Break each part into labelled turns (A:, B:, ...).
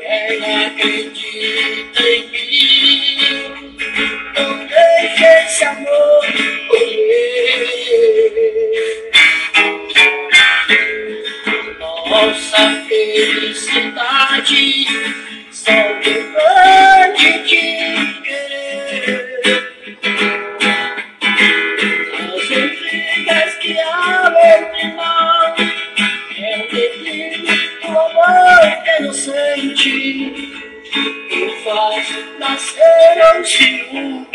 A: Ela acredita em mim, não deixe esse amor morrer. Nossa felicidade inocente que faz nascer um ciúme.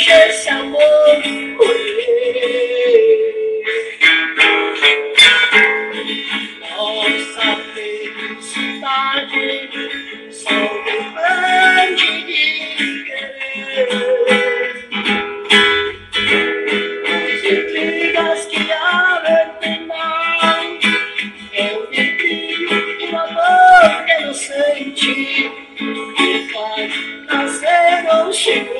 A: Não deixe esse amor. Nossa felicidade só depende de querer. As intrigas que há entre nós é o declínio do amor que inocente que faz nascer um.